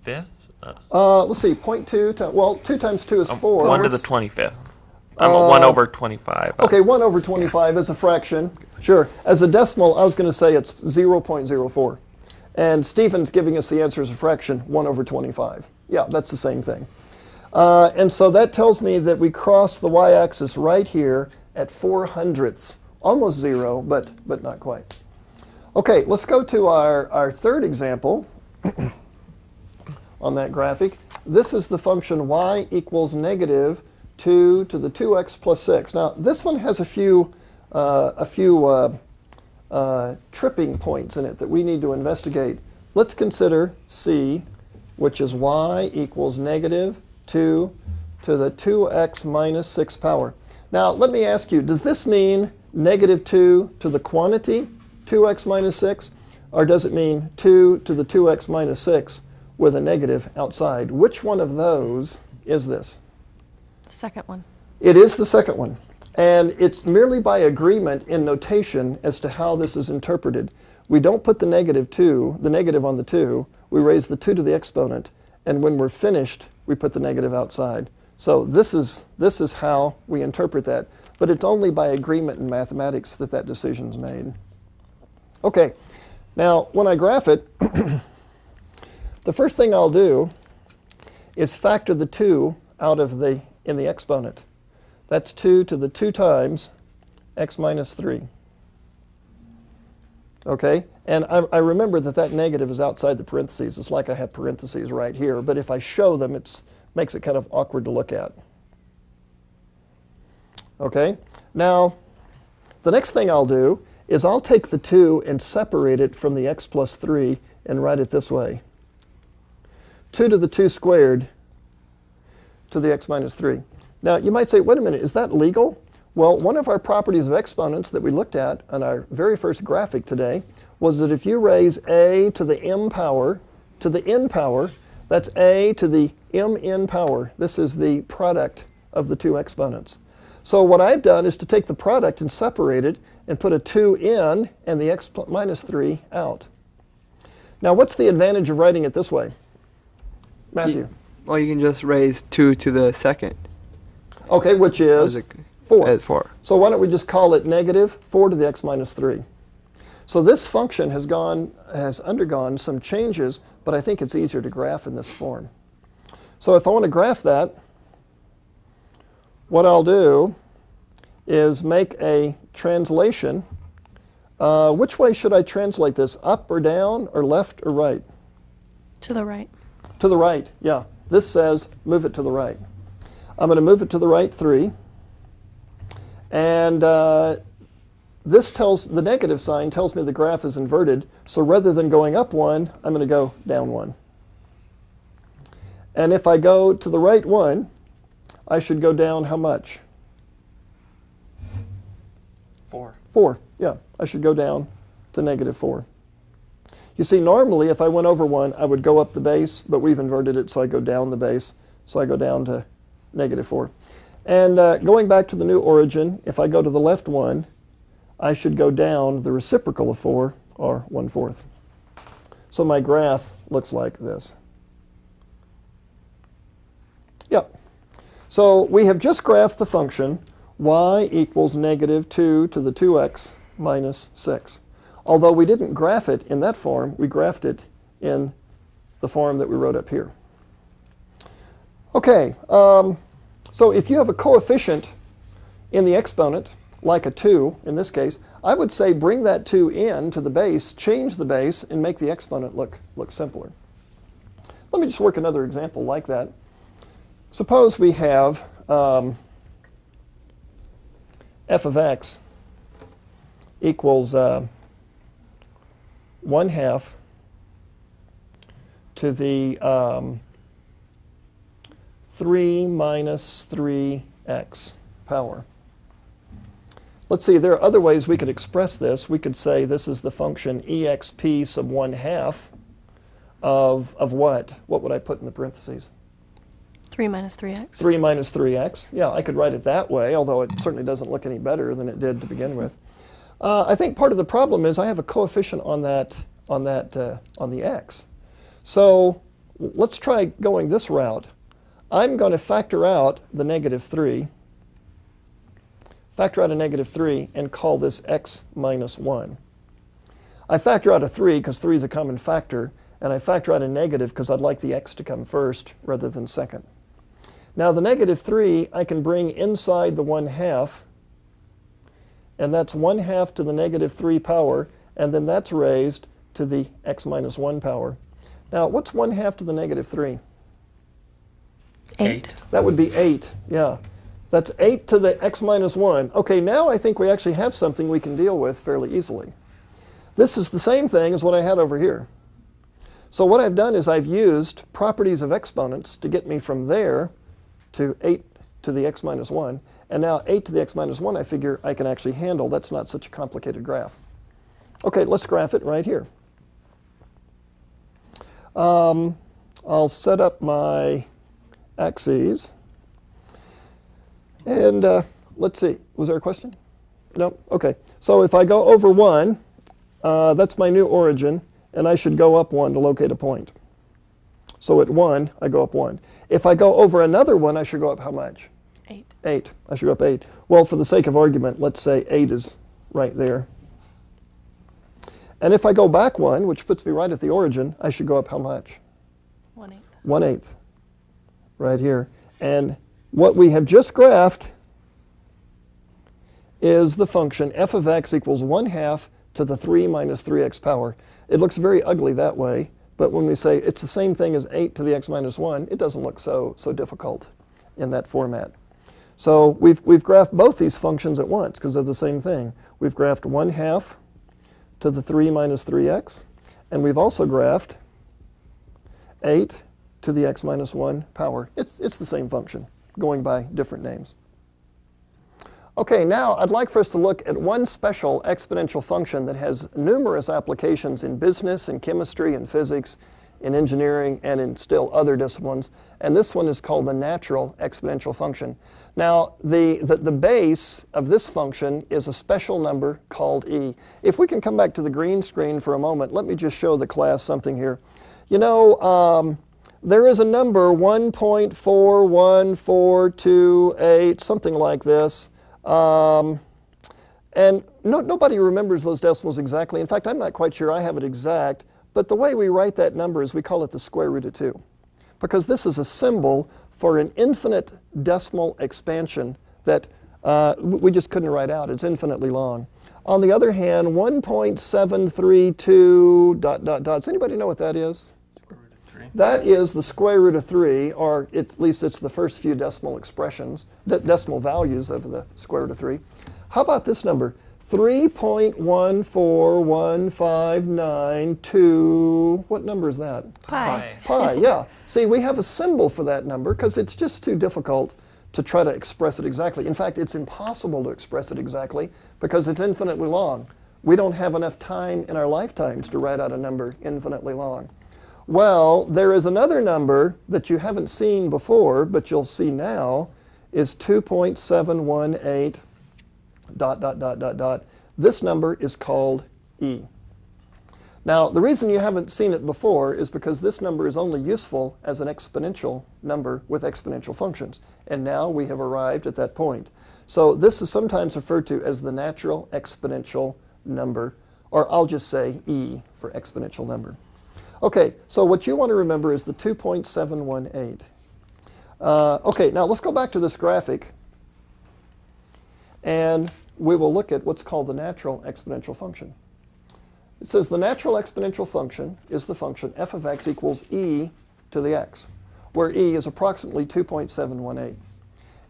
S6: fifth. Uh,
S1: Uh, let's see, 0.2 times, well, 2 times 2 is 4.
S6: Um, one to the twenty fifth. I'm a one
S1: Uh,
S6: over twenty five.
S1: Okay, 1 over 25 is a fraction. Sure. As a decimal, I was going to say it's 0.04. And Stephen's giving us the answer as a fraction, 1 over 25. Yeah, that's the same thing. Uh, and so that tells me that we cross the y-axis right here at 4 hundredths. Almost 0, but, but not quite. Okay, let's go to our, our third example on that graphic. This is the function y equals negative 2 to the 2x plus 6. Now, this one has a few, a few uh, uh, tripping points in it that we need to investigate. Let's consider c, which is y equals negative 2 to the 2x minus 6 power. Now, let me ask you, does this mean negative 2 to the quantity 2x minus 6, or does it mean 2 to the 2x minus 6 with a negative outside? Which one of those is this?
S4: The second one.
S1: It is the second one. And it's merely by agreement in notation as to how this is interpreted. We don't put the negative 2, the negative on the 2. We raise the 2 to the exponent. And when we're finished, we put the negative outside. So this is, this is how we interpret that. But it's only by agreement in mathematics that that decision's made. Okay, now when I graph it, the first thing I'll do is factor the 2 out of the, in the exponent. That's 2 to the 2 times x minus 3. Okay, and I, I remember that that negative is outside the parentheses. It's like I have parentheses right here, but if I show them, it makes it kind of awkward to look at. Okay, now the next thing I'll do is I'll take the 2 and separate it from the x plus 3 and write it this way. 2 to the 2 squared to the x minus 3. Now, you might say, wait a minute, is that legal? Well, one of our properties of exponents that we looked at on our very first graphic today was that if you raise a to the m power to the n power, that's a to the mn power. This is the product of the two exponents. So what I've done is to take the product and separate it and put a 2 in and the x minus 3 out. Now, what's the advantage of writing it this way? Matthew.
S5: Well, you can just raise 2 to the second.
S1: Okay, which
S5: As
S1: is 4.
S5: At 4.
S1: So why don't we just call it negative 4 to the x minus 3? So this function has gone has undergone some changes, but I think it's easier to graph in this form. So if I want to graph that, what I'll do is make a translation. Uh, which way should I translate this? Up or down or left or right?
S4: To the right.
S1: To the right, yeah. This says move it to the right. I'm going to move it to the right 3. And uh, this tells, the negative sign tells me the graph is inverted. So rather than going up 1, I'm going to go down 1. And if I go to the right one, I should go down how much?
S6: Four.
S1: 4. Yeah, I should go down to negative 4. You see, normally if I went over 1, I would go up the base, but we've inverted it, so I go down the base. So I go down to negative 4. And uh, going back to the new origin, if I go to the left one, I should go down the reciprocal of 4, or 1 fourth. So my graph looks like this. Yep. So we have just graphed the function y equals negative 2 to the 2x minus 6. Although we didn't graph it in that form, we graphed it in the form that we wrote up here. Okay, um, so if you have a coefficient in the exponent, like a 2 in this case, I would say bring that 2 in to the base, change the base, and make the exponent look, look simpler. Let me just work another example like that. Suppose we have um, f of x equals uh, 1 half to the um, 3 minus 3x power. Let's see, there are other ways we could express this. We could say this is the function exp sub 1 half of, of what? What would I put in the parentheses?
S4: 3 minus 3x.
S1: 3 minus 3x. Yeah, I could write it that way, although it certainly doesn't look any better than it did to begin with. Uh, I think part of the problem is I have a coefficient on that on that uh, on the x. So let's try going this route. I'm going to factor out the negative 3, factor out a negative 3, and call this x minus 1. I factor out a 3 because 3 is a common factor, and I factor out a negative because I'd like the x to come first rather than second. Now the negative 3 I can bring inside the 1 half, and that's 1 half to the negative 3 power, and then that's raised to the x minus 1 power. Now what's 1 half to the negative 3?
S4: 8.
S1: That would be 8, yeah. That's 8 to the x minus 1. Okay, now I think we actually have something we can deal with fairly easily. This is the same thing as what I had over here. So what I've done is I've used properties of exponents to get me from there to 8 to the x minus 1. And now 8 to the x minus 1 I figure I can actually handle. That's not such a complicated graph. Okay, let's graph it right here. Um, I'll set up my axes. And uh, let's see, was there a question? No? Okay. So if I go over 1, uh, that's my new origin, and I should go up 1 to locate a point. So at 1, I go up 1. If I go over another one, I should go up how much?
S4: 8.
S1: 8. I should go up 8. Well, for the sake of argument, let's say 8 is right there. And if I go back 1, which puts me right at the origin, I should go up how much?
S4: 1 eighth.
S1: 1 eighth, right here. And what we have just graphed is the function f of x equals 1 half to the 3 minus 3x power. It looks very ugly that way, but when we say it's the same thing as 8 to the x minus 1, it doesn't look so, so difficult in that format. So we've, we've graphed both these functions at once because they're the same thing. We've graphed 1 half to the 3 minus 3x, and we've also graphed 8 to the x minus 1 power. It's, it's the same function, going by different names. Okay, now I'd like for us to look at one special exponential function that has numerous applications in business, in chemistry, in physics, in engineering, and in still other disciplines. And this one is called the natural exponential function. Now, the, the, the base of this function is a special number called e. If we can come back to the green screen for a moment, let me just show the class something here. You know, um, there is a number 1.41428, something like this. Um, and no, nobody remembers those decimals exactly. In fact, I'm not quite sure I have it exact. But the way we write that number is we call it the square root of 2. Because this is a symbol for an infinite decimal expansion that uh, we just couldn't write out. It's infinitely long. On the other hand, 1.732 dot dot dot. Does anybody know what that is?
S3: Square root of 3.
S1: That is the square root of 3, or at least it's the first few decimal expressions, de- decimal values of the square root of 3. How about this number? 3.14159 what number is that?
S4: Pi.
S1: Pi, yeah. See, we have a symbol for that number because it's just too difficult to try to express it exactly. In fact, it's impossible to express it exactly because it's infinitely long. We don't have enough time in our lifetimes to write out a number infinitely long. Well, there is another number that you haven't seen before, but you'll see now, is 2.718 dot, dot, dot, dot, dot. This number is called E. Now, the reason you haven't seen it before is because this number is only useful as an exponential number with exponential functions. And now we have arrived at that point. So this is sometimes referred to as the natural exponential number, or I'll just say E for exponential number. Okay, so what you want to remember is the 2.718. Uh, okay, now let's go back to this graphic, and we will look at what's called the natural exponential function. It says the natural exponential function is the function f of x equals e to the x, where e is approximately 2.718.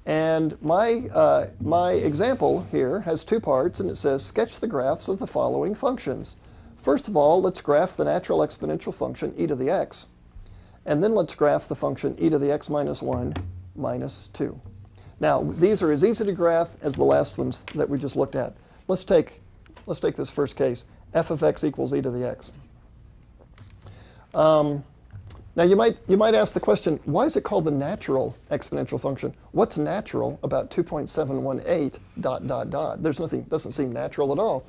S1: And my, uh, my example here has two parts, and it says sketch the graphs of the following functions. First of all, let's graph the natural exponential function e to the x, and then let's graph the function e to the x minus 1 minus 2. Now, these are as easy to graph as the last ones that we just looked at. Let's take, let's take this first case, f of x equals e to the x. Um, now, you might, you might ask the question, why is it called the natural exponential function? What's natural about 2.718 dot, dot, dot? There's nothing, doesn't seem natural at all.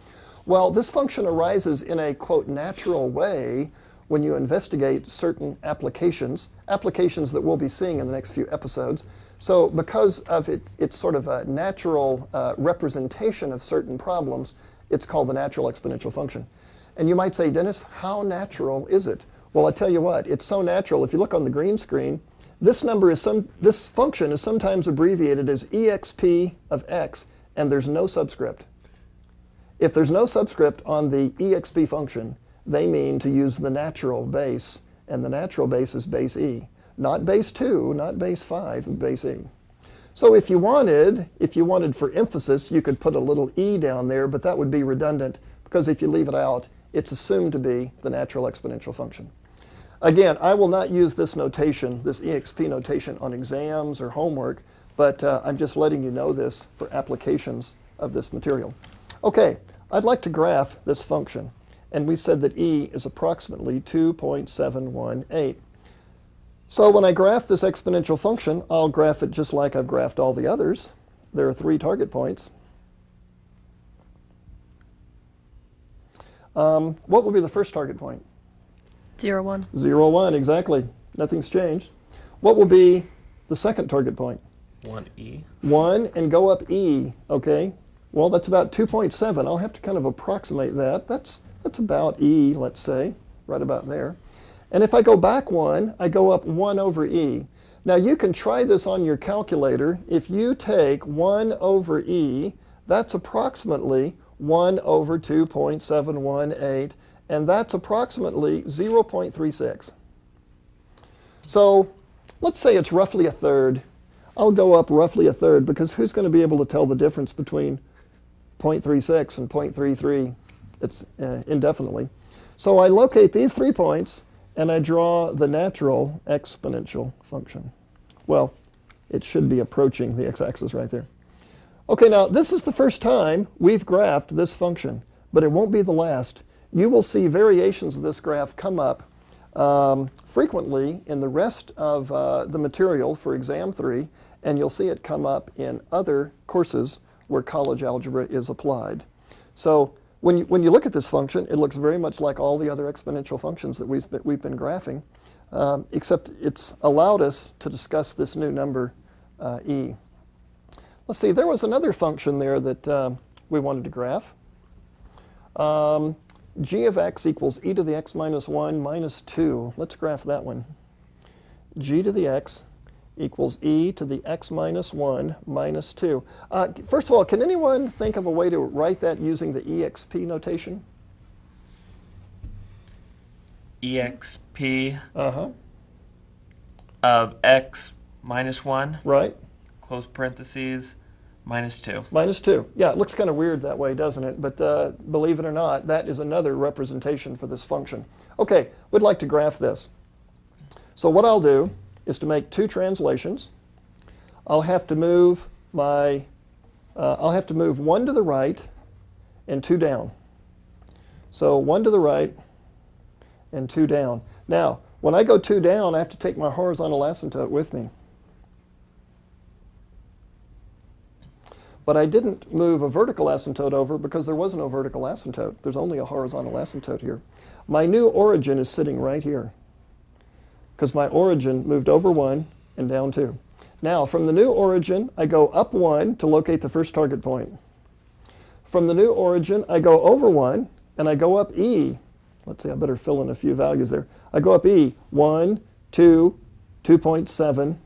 S1: Well, this function arises in a, quote, natural way when you investigate certain applications, applications that we'll be seeing in the next few episodes. So because of it, it's sort of a natural uh, representation of certain problems, it's called the natural exponential function. And you might say, Dennis, how natural is it? Well, I tell you what, it's so natural. If you look on the green screen, this number is some, this function is sometimes abbreviated as exp of x, and there's no subscript. If there's no subscript on the exp function, they mean to use the natural base, and the natural base is base e. Not base 2, not base 5, but base e. So if you wanted, if you wanted for emphasis, you could put a little e down there, but that would be redundant because if you leave it out, it's assumed to be the natural exponential function. Again, I will not use this notation, this exp notation on exams or homework, but uh, I'm just letting you know this for applications of this material. Okay, I'd like to graph this function, and we said that e is approximately 2.718. So when I graph this exponential function, I'll graph it just like I've graphed all the others. There are three target points. Um, what will be the first target point?
S4: Zero, one.
S1: 0, 1, exactly. Nothing's changed. What will be the second target point?
S6: 1e.
S1: 1 and go up E, okay? Well, that's about 2.7. I'll have to kind of approximate that. That's, that's about E, let's say, right about there. And if I go back 1, I go up 1 over E. Now, you can try this on your calculator. If you take 1 over E, that's approximately 1 over 2.718, and that's approximately 0.36. So let's say it's roughly a third. I'll go up roughly a third because who's going to be able to tell the difference between 0.36 and 0.33? It's uh, indefinitely. So I locate these three points and I draw the natural exponential function. Well, it should be approaching the x-axis right there. Okay, now this is the first time we've graphed this function, but it won't be the last. You will see variations of this graph come up um, frequently in the rest of uh, the material for exam three, and you'll see it come up in other courses where college algebra is applied. So when you, when you look at this function, it looks very much like all the other exponential functions that we've been, we've been graphing, um, except it's allowed us to discuss this new number, uh, e. Let's see, there was another function there that um, we wanted to graph. Um, g of x equals e to the x minus 1 minus 2. Let's graph that one. g to the x equals e to the x minus 1 minus 2. Uh, first of all, can anyone think of a way to write that using the exp notation?
S6: exp
S1: Uh-huh,
S6: of x minus 1,
S1: right?
S6: close parentheses, Minus 2.
S1: Minus 2. Yeah, it looks kind of weird that way, doesn't it? But uh, believe it or not, that is another representation for this function. Okay, we'd like to graph this. So what I'll do is to make two translations. I'll have to move my, uh, I'll have to move one to the right and two down. So one to the right and two down. Now, when I go two down, I have to take my horizontal asymptote with me. But I didn't move a vertical asymptote over because there was no vertical asymptote. There's only a horizontal asymptote here. My new origin is sitting right here because my origin moved over one and down two. Now, from the new origin, I go up one to locate the first target point. From the new origin, I go over one and I go up E. Let's see, I better fill in a few values there. I go up E, 1, 2, 2.7.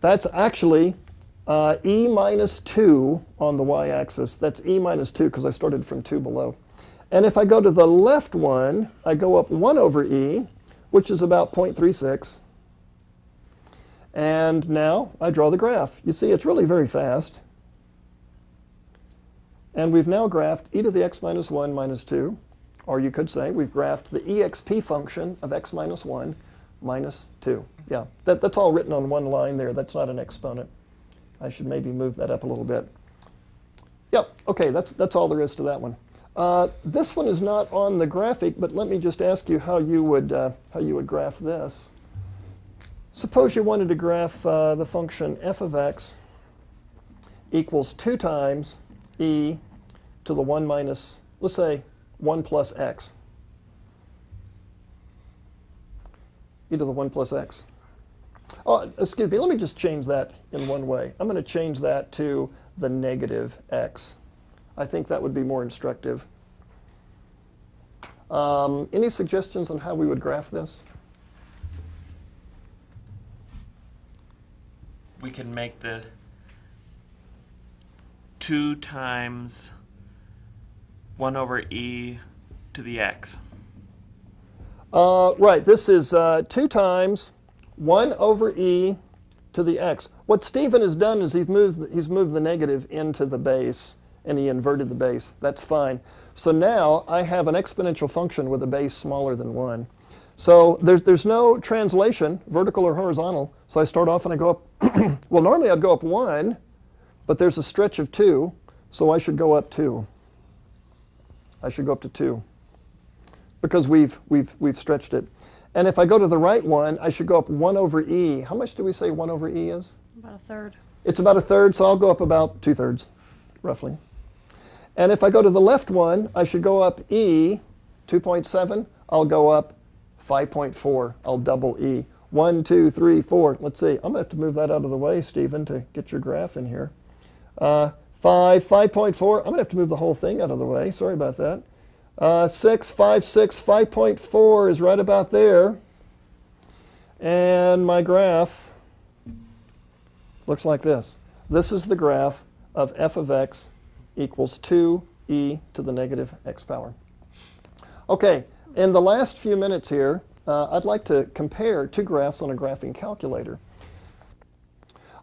S1: That's actually uh, E minus 2 on the y-axis. That's E minus 2 because I started from 2 below. And if I go to the left one, I go up 1 over E, which is about 0.36. And now I draw the graph. You see, it's really very fast. And we've now graphed e to the x minus 1 minus 2. Or you could say we've graphed the exp function of x minus 1 minus 2. Yeah, that, that's all written on one line there. That's not an exponent. I should maybe move that up a little bit. Yep, okay, that's, that's all there is to that one. Uh, this one is not on the graphic, but let me just ask you how you would, uh, how you would graph this. Suppose you wanted to graph uh, the function f of x equals 2 times e to the 1 minus, let's say 1 plus x. e to the 1 plus x. Oh, excuse me, let me just change that in one way. I'm going to change that to the negative x. I think that would be more instructive. Um, any suggestions on how we would graph this?
S6: We can make the 2 times 1 over e to the x.
S1: Uh, right, this is uh, 2 times 1 over e to the x. What Stephen has done is he's moved, he's moved the negative into the base and he inverted the base. That's fine. So now I have an exponential function with a base smaller than 1. So there's, there's no translation, vertical or horizontal. So I start off and I go up, well, normally I'd go up 1, but there's a stretch of 2, so I should go up 2. I should go up to 2 because we've, we've, we've stretched it. And if I go to the right one, I should go up 1 over e. How much do we say 1 over e is?
S4: About a third.
S1: It's about a third, so I'll go up about two thirds, roughly. And if I go to the left one, I should go up e, 2.7. I'll go up 5.4. I'll double e. One, two, three, four. Let's see. I'm going to have to move that out of the way, Stephen, to get your graph in here. Uh, 5, 5.4. I'm going to have to move the whole thing out of the way. Sorry about that. Uh, 6, 5, 6, 5.4 is right about there. And my graph looks like this. This is the graph of f of x equals 2e to the negative x power. Okay, in the last few minutes here, uh, I'd like to compare two graphs on a graphing calculator.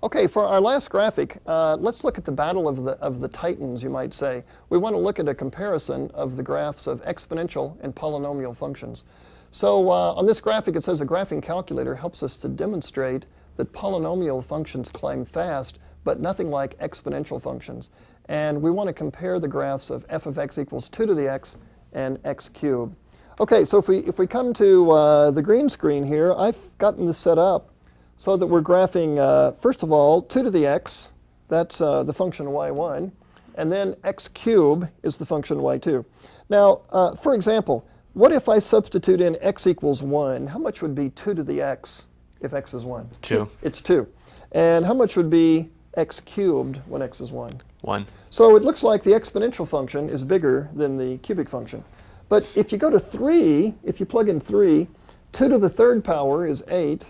S1: Okay, for our last graphic, uh, let's look at the battle of the, of the titans, you might say. We want to look at a comparison of the graphs of exponential and polynomial functions. So uh, on this graphic, it says a graphing calculator helps us to demonstrate that polynomial functions climb fast, but nothing like exponential functions. And we want to compare the graphs of f of x equals 2 to the x and x cubed. Okay, so if we, if we come to uh, the green screen here, I've gotten this set up so that we're graphing, uh, first of all, 2 to the x, that's uh, the function y1, and then x cubed is the function y2. Now, uh, for example, what if I substitute in x equals 1? How much would be 2 to the x if x is 1?
S3: 2.
S1: It's 2. And how much would be x cubed when x is 1?
S3: 1.
S1: So it looks like the exponential function is bigger than the cubic function. But if you go to 3, if you plug in 3, 2 to the third power is 8,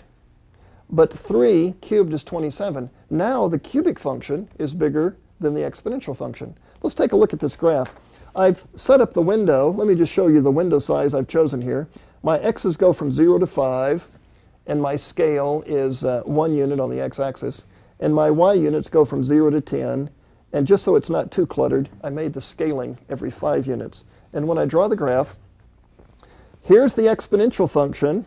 S1: but 3 cubed is 27. Now the cubic function is bigger than the exponential function. Let's take a look at this graph. I've set up the window. Let me just show you the window size I've chosen here. My x's go from 0 to 5, and my scale is uh, 1 unit on the x-axis. And my y units go from 0 to 10. And just so it's not too cluttered, I made the scaling every 5 units. And when I draw the graph, here's the exponential function,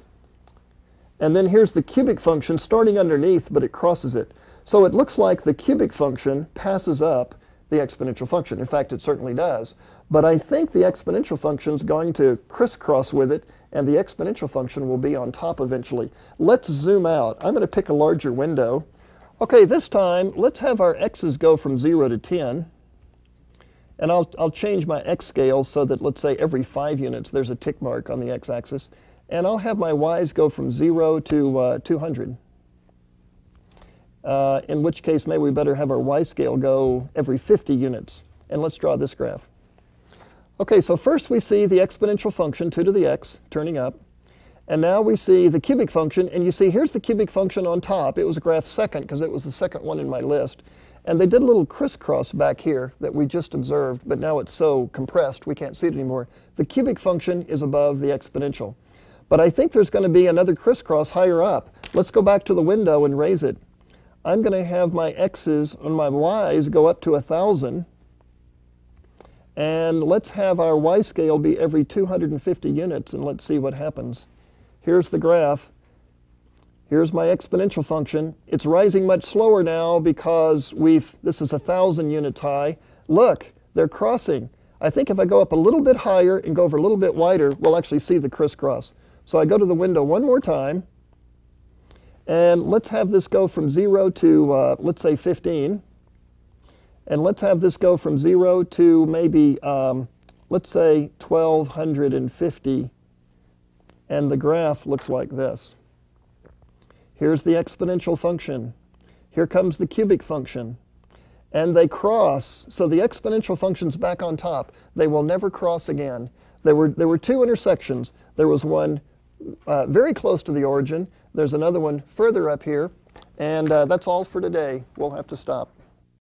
S1: and then here's the cubic function starting underneath, but it crosses it. So it looks like the cubic function passes up the exponential function. In fact, it certainly does. But I think the exponential function is going to crisscross with it, and the exponential function will be on top eventually. Let's zoom out. I'm going to pick a larger window. Okay, this time, let's have our x's go from 0 to 10. And I'll, I'll change my x scale so that, let's say, every 5 units there's a tick mark on the x-axis. And I'll have my y's go from 0 to uh, 200. Uh, in which case, maybe we better have our y scale go every 50 units. And let's draw this graph. Okay, so first we see the exponential function, 2 to the x, turning up. And now we see the cubic function, and you see here's the cubic function on top. It was a graph second because it was the second one in my list. And they did a little crisscross back here that we just observed, but now it's so compressed we can't see it anymore. The cubic function is above the exponential. But I think there's going to be another crisscross higher up. Let's go back to the window and raise it. I'm going to have my x's and my y's go up to 1,000. And let's have our y scale be every 250 units, and let's see what happens. Here's the graph. Here's my exponential function. It's rising much slower now because we've, this is a 1,000 units high. Look, they're crossing. I think if I go up a little bit higher and go over a little bit wider, we'll actually see the crisscross. So I go to the window one more time. And let's have this go from 0 to, uh, let's say, 15. And let's have this go from 0 to maybe, um, let's say, 1250. And the graph looks like this. Here's the exponential function. Here comes the cubic function. And they cross, so the exponential function's back on top. They will never cross again. There were, there were two intersections. There was one uh, very close to the origin. There's another one further up here. And uh, that's all for today. We'll have to stop.